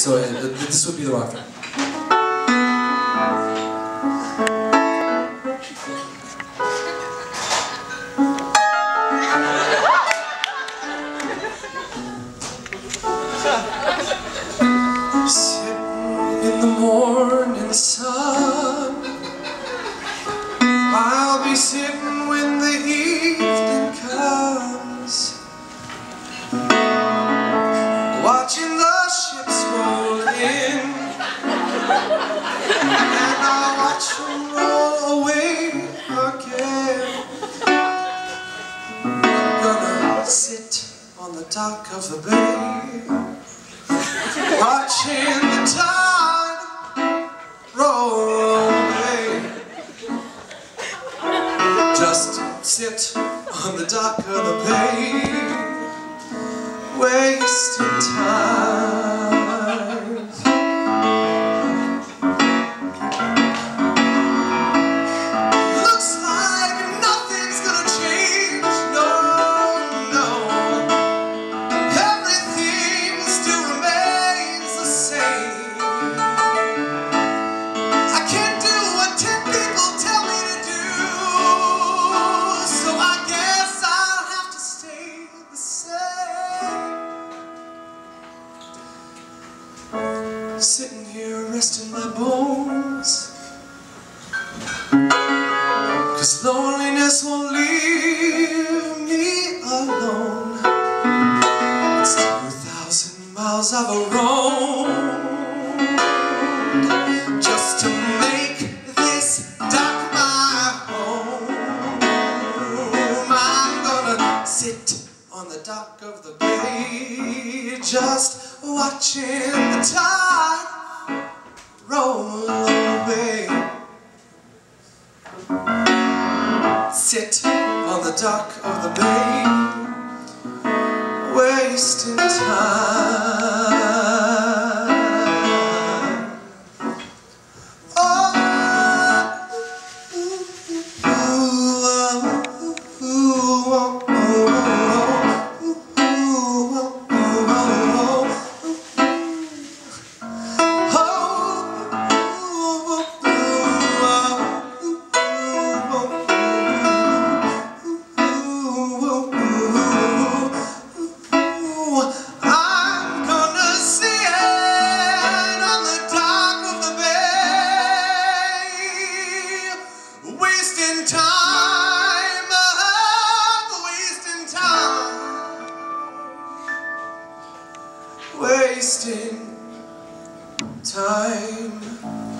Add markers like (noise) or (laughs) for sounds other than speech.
So uh, this would be the rock track. (laughs) on the dock of the bay. Watching the tide roll away. Just sit on the dock of the bay. Wasting time Sitting here resting my bones. Cause loneliness won't leave me alone. It's two thousand miles I've roamed Just to make this dock my home I'm gonna sit on the dock of the bay Just watching the tide roll away. Sit on the dock of the bay Wasting time wasting time.